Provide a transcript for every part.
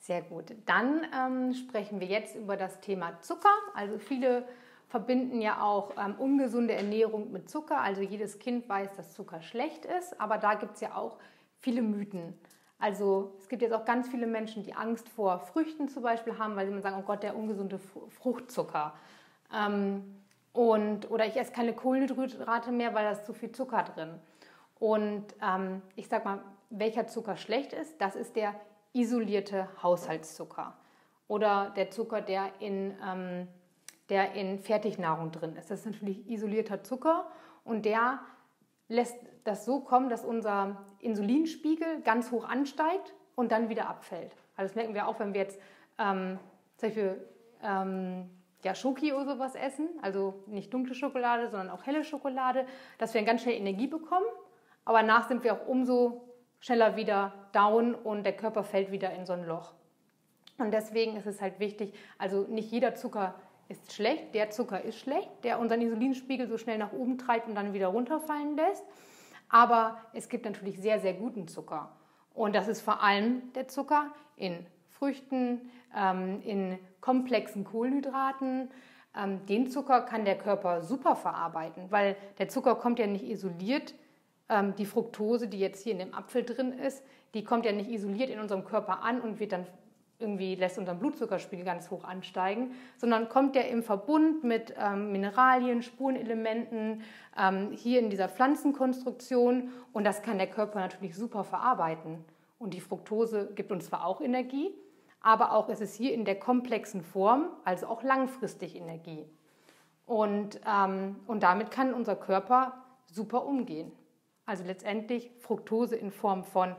Sehr gut. Dann ähm, sprechen wir jetzt über das Thema Zucker. Also viele verbinden ja auch ähm, ungesunde Ernährung mit Zucker. Also jedes Kind weiß, dass Zucker schlecht ist, aber da gibt es ja auch viele Mythen. Also es gibt jetzt auch ganz viele Menschen, die Angst vor Früchten zum Beispiel haben, weil sie immer sagen, oh Gott, der ungesunde Fruchtzucker. Ähm, und, oder ich esse keine Kohlenhydrate mehr, weil da ist zu viel Zucker drin. Und ähm, ich sag mal, welcher Zucker schlecht ist, das ist der isolierte Haushaltszucker. Oder der Zucker, der in ähm, der in Fertignahrung drin ist. Das ist natürlich isolierter Zucker und der lässt das so kommen, dass unser Insulinspiegel ganz hoch ansteigt und dann wieder abfällt. Also das merken wir auch, wenn wir jetzt ähm, zum Beispiel ähm, ja, Schoki oder sowas essen, also nicht dunkle Schokolade, sondern auch helle Schokolade, dass wir ganz schnell Energie bekommen, aber danach sind wir auch umso schneller wieder down und der Körper fällt wieder in so ein Loch. Und deswegen ist es halt wichtig, also nicht jeder Zucker ist schlecht, der Zucker ist schlecht, der unseren Insulinspiegel so schnell nach oben treibt und dann wieder runterfallen lässt. Aber es gibt natürlich sehr, sehr guten Zucker. Und das ist vor allem der Zucker in Früchten, ähm, in komplexen Kohlenhydraten. Ähm, den Zucker kann der Körper super verarbeiten, weil der Zucker kommt ja nicht isoliert. Ähm, die Fructose, die jetzt hier in dem Apfel drin ist, die kommt ja nicht isoliert in unserem Körper an und wird dann irgendwie lässt unseren Blutzuckerspiegel ganz hoch ansteigen, sondern kommt der im Verbund mit ähm, Mineralien, Spurenelementen, ähm, hier in dieser Pflanzenkonstruktion und das kann der Körper natürlich super verarbeiten. Und die Fructose gibt uns zwar auch Energie, aber auch ist es hier in der komplexen Form, also auch langfristig Energie. Und, ähm, und damit kann unser Körper super umgehen. Also letztendlich Fructose in Form von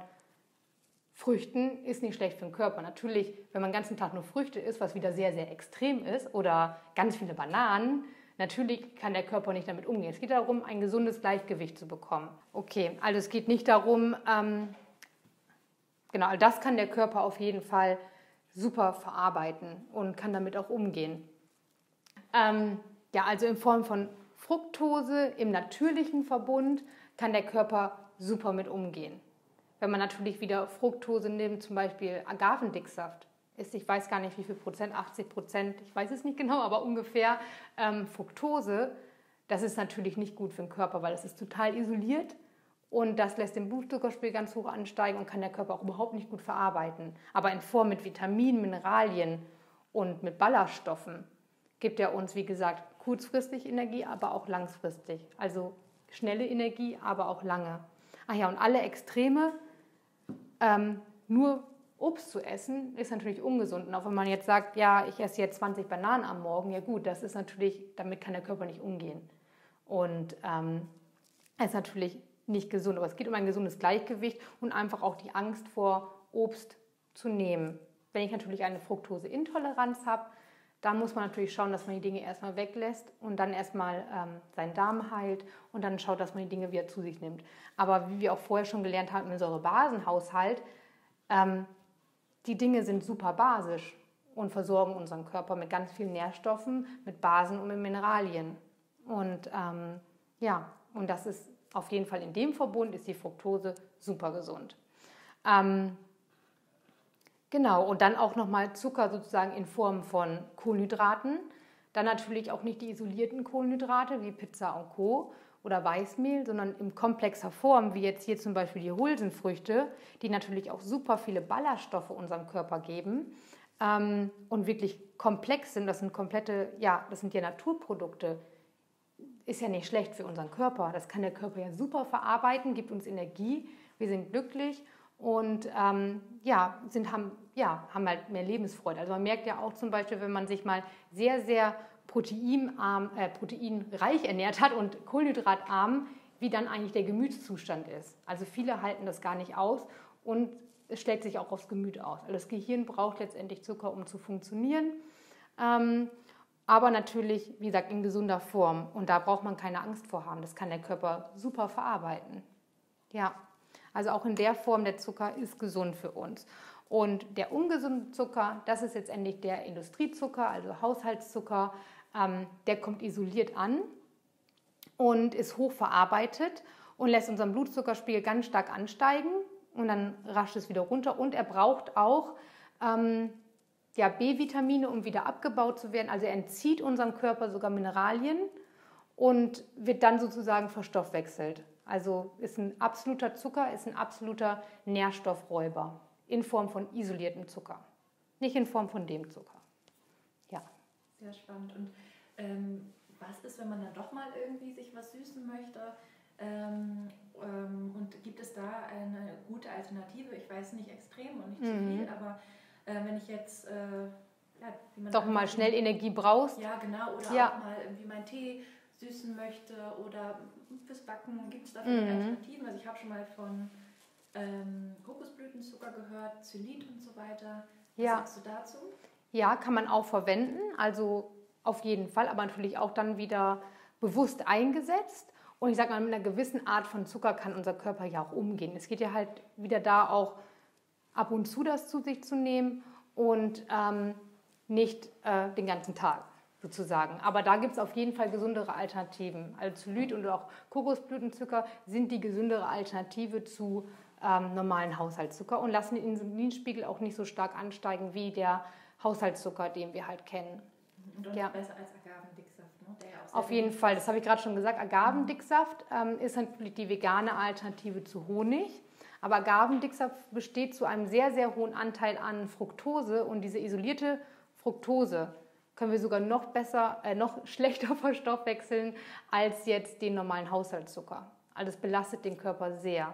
Früchten ist nicht schlecht für den Körper. Natürlich, wenn man den ganzen Tag nur Früchte isst, was wieder sehr, sehr extrem ist, oder ganz viele Bananen, natürlich kann der Körper nicht damit umgehen. Es geht darum, ein gesundes Gleichgewicht zu bekommen. Okay, also es geht nicht darum, ähm, genau, das kann der Körper auf jeden Fall super verarbeiten und kann damit auch umgehen. Ähm, ja, also in Form von Fructose im natürlichen Verbund kann der Körper super mit umgehen. Wenn man natürlich wieder Fructose nimmt, zum Beispiel Agavendicksaft, ist, ich weiß gar nicht wie viel Prozent, 80 Prozent, ich weiß es nicht genau, aber ungefähr ähm, Fructose, das ist natürlich nicht gut für den Körper, weil es ist total isoliert und das lässt den Blutzuckerspiegel ganz hoch ansteigen und kann der Körper auch überhaupt nicht gut verarbeiten. Aber in Form mit Vitaminen, Mineralien und mit Ballaststoffen gibt er uns, wie gesagt, kurzfristig Energie, aber auch langfristig. Also schnelle Energie, aber auch lange. Ach ja, und alle Extreme ähm, nur Obst zu essen ist natürlich ungesund. Und auch wenn man jetzt sagt, ja, ich esse jetzt 20 Bananen am Morgen, ja gut, das ist natürlich, damit kann der Körper nicht umgehen. Und ähm, ist natürlich nicht gesund. Aber es geht um ein gesundes Gleichgewicht und einfach auch die Angst vor Obst zu nehmen. Wenn ich natürlich eine Fructoseintoleranz habe, dann muss man natürlich schauen, dass man die Dinge erstmal weglässt und dann erstmal ähm, seinen Darm heilt und dann schaut, dass man die Dinge wieder zu sich nimmt. Aber wie wir auch vorher schon gelernt haben im Säurebasenhaushalt, ähm, die Dinge sind super basisch und versorgen unseren Körper mit ganz vielen Nährstoffen, mit Basen und mit Mineralien. Und ähm, ja, und das ist auf jeden Fall in dem Verbund ist die Fructose super gesund. Ähm, Genau, und dann auch nochmal Zucker sozusagen in Form von Kohlenhydraten. Dann natürlich auch nicht die isolierten Kohlenhydrate wie Pizza und Co. oder Weißmehl, sondern in komplexer Form, wie jetzt hier zum Beispiel die Hülsenfrüchte, die natürlich auch super viele Ballaststoffe unserem Körper geben ähm, und wirklich komplex sind. Das sind komplette, ja, das sind ja Naturprodukte. Ist ja nicht schlecht für unseren Körper. Das kann der Körper ja super verarbeiten, gibt uns Energie. Wir sind glücklich und ähm, ja, sind, haben, ja, haben halt mehr Lebensfreude. Also man merkt ja auch zum Beispiel, wenn man sich mal sehr, sehr proteinarm, äh, proteinreich ernährt hat und kohlenhydratarm, wie dann eigentlich der Gemütszustand ist. Also viele halten das gar nicht aus und es stellt sich auch aufs Gemüt aus. Also das Gehirn braucht letztendlich Zucker, um zu funktionieren. Ähm, aber natürlich, wie gesagt, in gesunder Form. Und da braucht man keine Angst vor haben. Das kann der Körper super verarbeiten. Ja. Also auch in der Form der Zucker ist gesund für uns. Und der ungesunde Zucker, das ist letztendlich der Industriezucker, also Haushaltszucker, ähm, der kommt isoliert an und ist hoch verarbeitet und lässt unseren Blutzuckerspiegel ganz stark ansteigen und dann rascht es wieder runter. Und er braucht auch ähm, ja, B-Vitamine, um wieder abgebaut zu werden. Also er entzieht unserem Körper sogar Mineralien und wird dann sozusagen verstoffwechselt. Also ist ein absoluter Zucker, ist ein absoluter Nährstoffräuber in Form von isoliertem Zucker, nicht in Form von dem Zucker. Ja. Sehr spannend. Und ähm, was ist, wenn man dann doch mal irgendwie sich was süßen möchte? Ähm, ähm, und gibt es da eine gute Alternative? Ich weiß nicht extrem und nicht mhm. zu viel, aber äh, wenn ich jetzt äh, ja, doch mal schnell Energie brauchst. Ja, genau. Oder ja. auch mal irgendwie meinen Tee süßen möchte oder fürs Backen. Gibt es dafür mhm. Alternativen? Also ich habe schon mal von ähm, Kokosblütenzucker gehört, Zylit und so weiter. Was ja. sagst du dazu? Ja, kann man auch verwenden. Also auf jeden Fall, aber natürlich auch dann wieder bewusst eingesetzt. Und ich sage mal, mit einer gewissen Art von Zucker kann unser Körper ja auch umgehen. Es geht ja halt wieder da auch ab und zu das zu sich zu nehmen und ähm, nicht äh, den ganzen Tag sozusagen. Aber da gibt es auf jeden Fall gesündere Alternativen. Alzylit und auch Kokosblütenzucker sind die gesündere Alternative zu ähm, normalen Haushaltszucker und lassen den Insulinspiegel auch nicht so stark ansteigen wie der Haushaltszucker, den wir halt kennen. Und ja. besser als Agavendicksaft, ne? Auf jeden Fall, das habe ich gerade schon gesagt. Agavendicksaft ähm, ist natürlich die vegane Alternative zu Honig. Aber Agavendicksaft besteht zu einem sehr, sehr hohen Anteil an Fructose und diese isolierte Fructose können wir sogar noch besser, äh, noch schlechter verstoffwechseln als jetzt den normalen Haushaltszucker. Also das belastet den Körper sehr.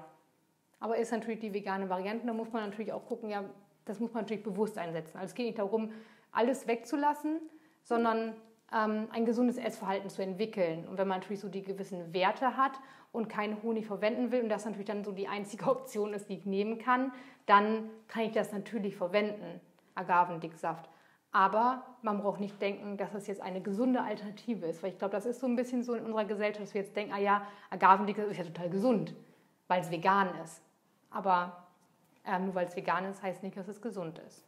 Aber ist natürlich die vegane Variante. Da muss man natürlich auch gucken, ja, das muss man natürlich bewusst einsetzen. Also es geht nicht darum, alles wegzulassen, sondern ähm, ein gesundes Essverhalten zu entwickeln. Und wenn man natürlich so die gewissen Werte hat und keinen Honig verwenden will und das natürlich dann so die einzige Option ist, die ich nehmen kann, dann kann ich das natürlich verwenden, Agavendicksaft. Aber man braucht nicht denken, dass das jetzt eine gesunde Alternative ist, weil ich glaube, das ist so ein bisschen so in unserer Gesellschaft, dass wir jetzt denken, ah ja, Agavendicksaft ist ja total gesund, weil es vegan ist. Aber ähm, nur weil es vegan ist, heißt nicht, dass es gesund ist.